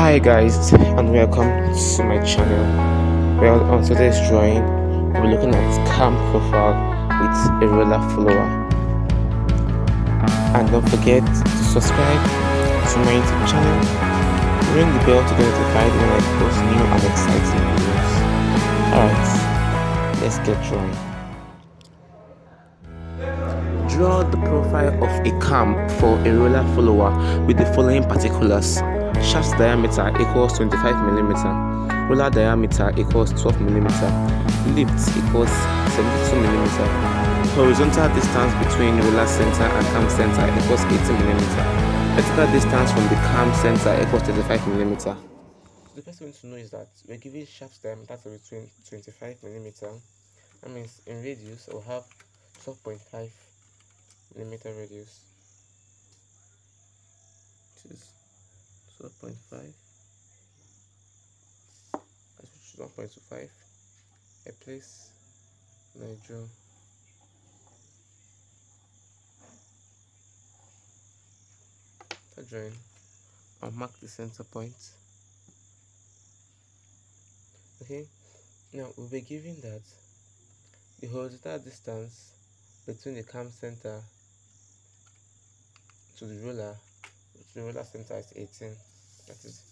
hi guys and welcome to my channel. Well on today's drawing we're looking at cam profile with a roller follower and don't forget to subscribe to my youtube channel. Ring the bell to get notified when i post new and exciting videos. Alright let's get drawing. Draw the profile of a cam for a roller follower with the following particulars shaft diameter equals 25 mm roller diameter equals 12 mm lift equals 72 mm horizontal distance between roller center and cam center equals 80 mm vertical distance from the cam center equals 35 mm the first thing to know is that we're giving shaft diameter to between 25 mm that means in radius we'll have 12.5 millimeter radius 12.5 I switch to 1.25 I place and I drawing. I'll mark the center point. Okay? Now we'll be given that the horizontal distance between the cam center to the roller the roller center is 18 that is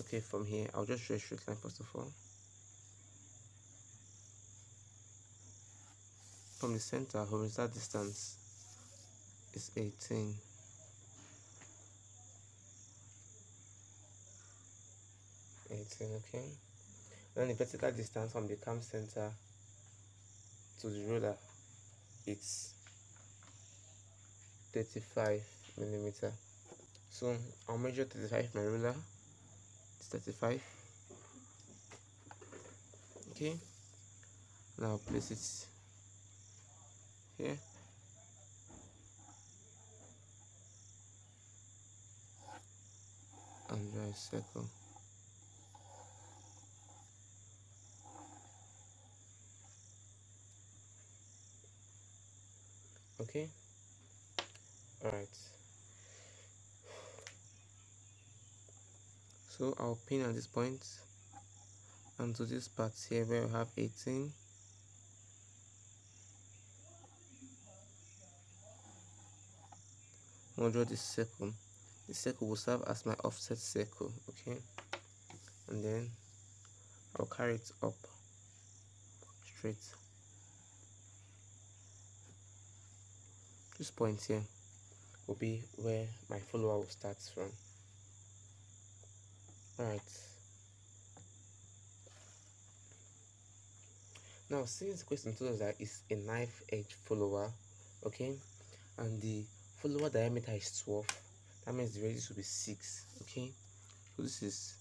okay from here i'll just draw a straight line first of all. From the center horizontal distance is 18 18 okay. Then the vertical distance from the cam center to the roller it's 35 millimeter so I'll measure 35 my ruler it's 35 okay. Now place it here. And draw a circle. Okay. All right so I'll pin at this point and to this part here where we have 18 I'll draw this circle. The circle will serve as my offset circle okay? And then I'll carry it up straight. This point here will be where my follower will start from Alright. Now, since question told us that it's a knife edge follower, okay, and the follower diameter is 12, that means the radius will be 6, okay. So this is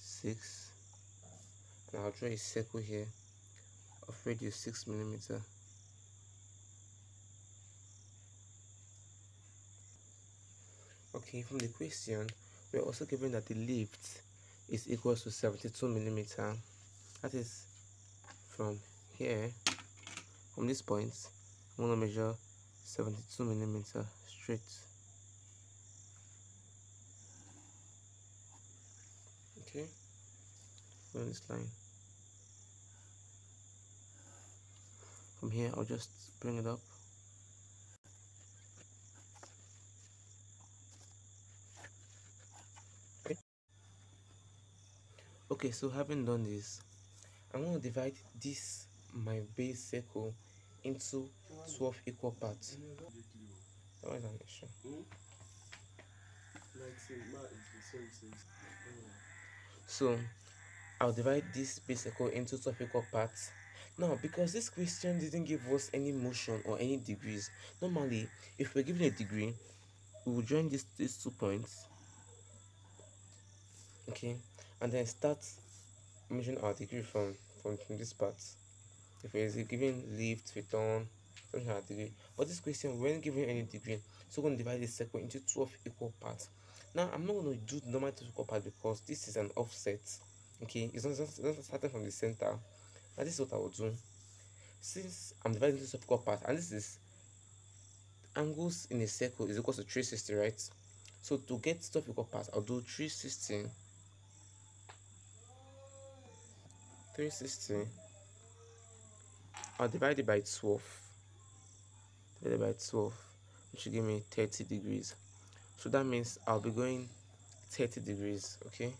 6. Now I'll draw a circle here of radius 6 millimeter. Okay, from the question, we're also given that the lift is equal to 72 millimeter. That is from here. From this point I'm going to measure 72 millimeter straight. Okay? On this line. From here I'll just bring it up okay so having done this i'm going to divide this my base circle into 12 equal parts. So i'll divide this base circle into 12 equal parts. Now because this question didn't give us any motion or any degrees normally if we're given a degree we will join these, these two points. Okay and then start measuring our degree from from, from this part. If it is given lift return something like degree. But this question when given any degree so we're going to divide this circle into 12 equal parts. Now i'm not going to do normal 12 equal parts because this is an offset okay? It's not, it's not starting from the center. Now this is what i will do. Since i'm dividing into 12 equal parts and this is angles in a circle is equal to 360 right? So to get 12 equal parts i'll do 360 360 I'll divide it by 12 divided by 12 which will give me 30 degrees. So that means I'll be going 30 degrees okay?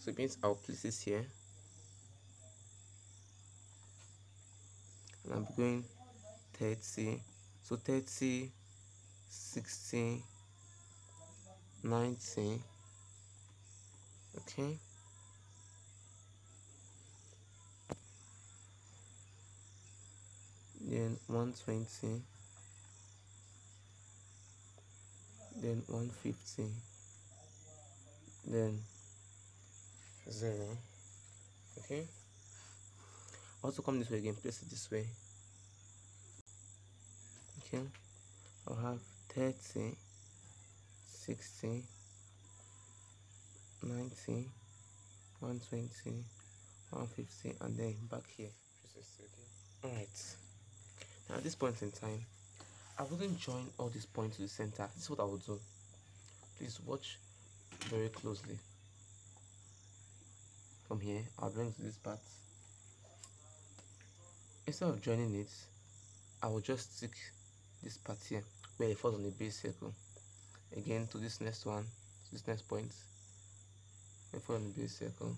So it means I'll place this here. And I'm going 30 so 30 60 90 okay then 120 then 150 then 0 okay? Also come this way again. Place it this way. Okay? I'll have 30 60 90 120 150 and then back here. All right now at this point in time i wouldn't join all these points to the center. This is what i would do. Please watch very closely. From here i'll bring to this part. Instead of joining it i will just stick this part here where it falls on the base circle. Again to this next one this next point point, it falls on the base circle.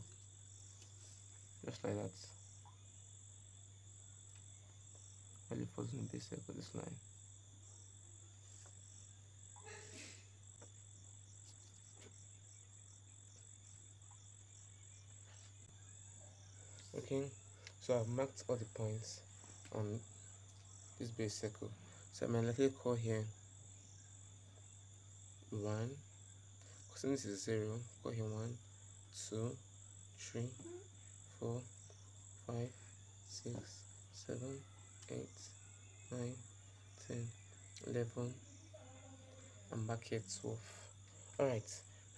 Just like that falls on the base circle this line okay so I've marked all the points on this base circle. So I'm going to call here. 1 since this is 0 call here 1 2 3 4 5 6 7 8 9 10 11 and back here 12 all right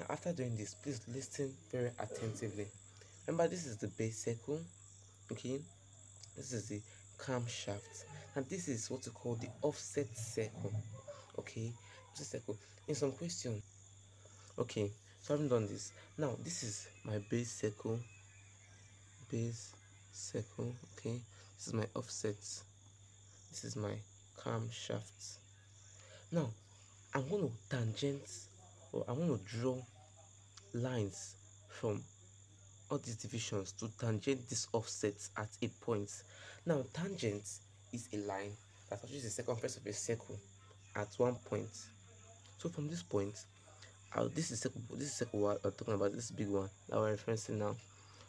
now after doing this please listen very attentively. Remember this is the base circle okay? This is the camshaft. And this is what we call the offset circle okay? Offset circle. In some question okay so i've done this now this is my base circle base circle okay? This is my offset this is my camshaft now i'm going to tangent or i'm going to draw lines from all these divisions to tangent this offset at a point. Now tangent is a line that touches the circumference of a circle at one point. So from this point I'll, this is circle this is circle what I'm talking about this big one that we're referencing now.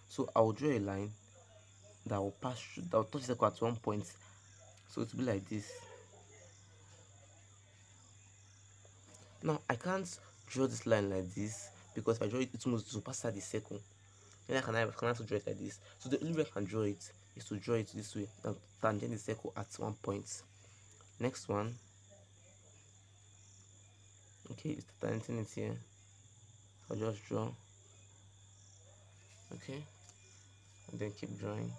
So I'll draw a line that will pass through that will touch the circle at one point so it will be like this. Now I can't draw this line like this because if I draw it it must to pass the circle then I can I can also draw it like this. So the only way I can draw it is to draw it this way and tangent the circle at one point. Next one. Okay it's tangenting it here. I'll just draw. Okay. And then keep drawing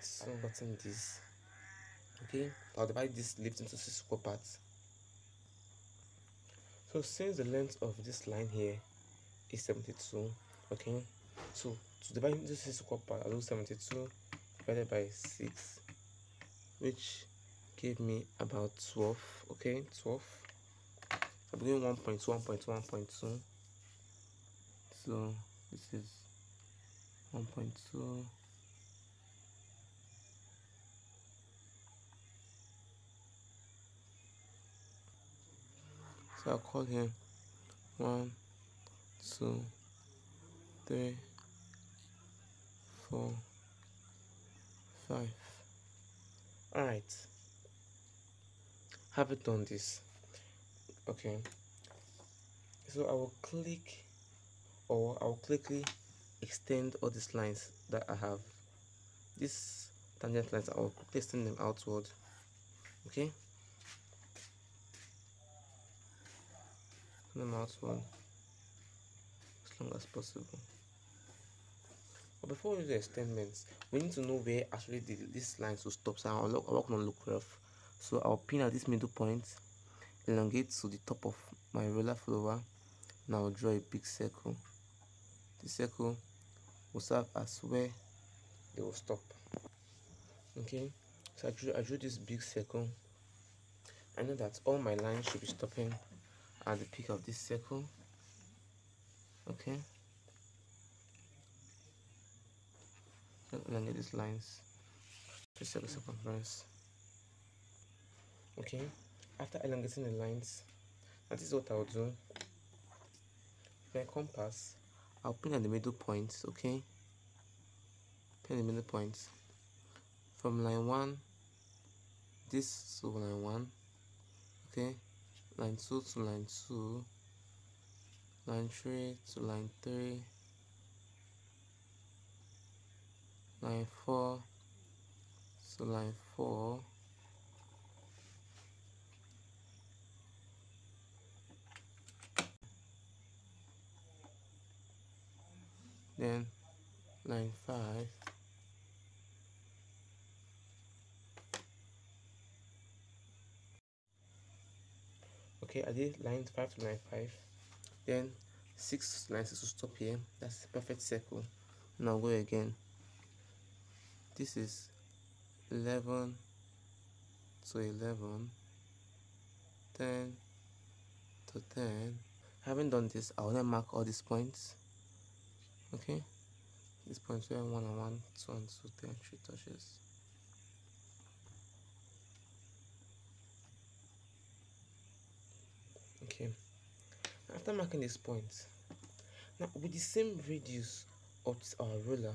I've gotten this. Okay, I'll divide this lift into six equal parts. So since the length of this line here is 72, okay, so to divide into six equal parts, I'll do 72 divided by 6, which gave me about 12, okay, 12. I'm doing 1.2, 1.2, 1.2. So this is 1.2. So I'll call him. One, two, three, four, five. Alright. have it done this? Okay. So I will click or I'll quickly extend all these lines that I have. These tangent lines I'll quickly extend them outward. Okay them outward as long as possible but before we do the extendments we need to know where actually the, this line will stop. So I'll, look, look rough. So I'll pin at this middle point elongate to the top of my roller follower. And I'll draw a big circle. The circle will serve as where they will stop. Okay? So I drew, I drew this big circle. I know that all my lines should be stopping at the peak of this circle. Okay. Elongate these lines. To circle circumference. Okay. After elongating the lines that is what I'll do. My compass I'll pin at the middle points okay? Pin the middle points from line 1 this to line 1 okay line 2 to line 2 line 3 to line 3 line 4 to line 4 then line 5 okay I did line 5 to line 5 then 6 lines to stop here. That's perfect circle. Now go again. This is 11 to 11 10 to 10 having done this. I'll then mark all these points. Okay? These points where one and one two and two three and three touches okay after marking these points now with the same radius of our ruler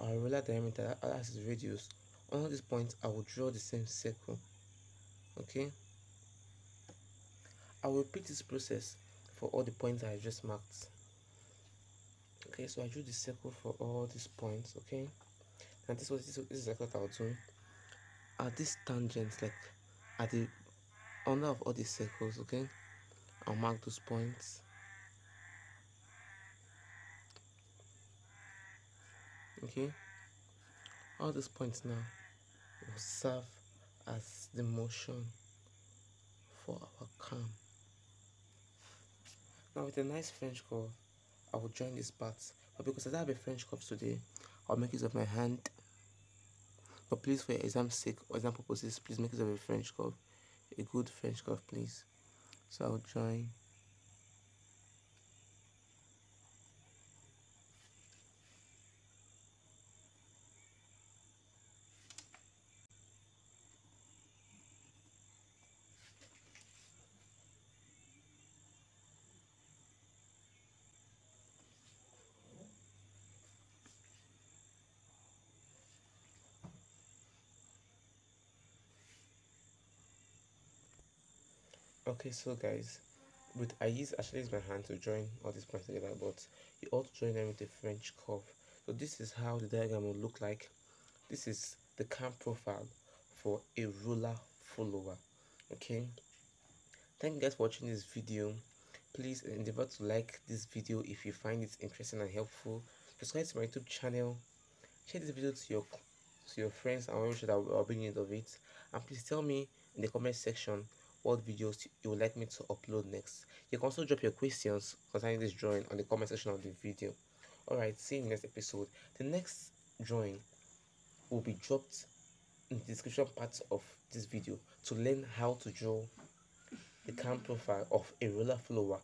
our roller diameter as its radius on all these points i will draw the same circle okay? I will repeat this process for all the points i just marked. Okay so i drew the circle for all these points okay? And this was this, this is like what i'll do at this tangents like at the under of all these circles okay i'll mark those points. Okay? All these points now will serve as the motion for our cam now with a nice french curve I will join these parts. but because I don't have a French curve today I'll make use of my hand. But please for exam's sake or exam purposes please make use of a French curve a good French curve please so join okay so guys with I use actually use my hand to join all these points together but you to join them with a French curve. So this is how the diagram will look like. This is the cam profile for a roller follower okay? Thank you guys for watching this video. Please endeavor to like this video if you find it interesting and helpful. Subscribe to my youtube channel. Share this video to your to your friends and make sure that i'll be of it. And please tell me in the comment section what videos you would like me to upload next. You can also drop your questions concerning this drawing on the comment section of the video. Alright, see you in the next episode. The next drawing will be dropped in the description part of this video to learn how to draw the cam profile of a roller follower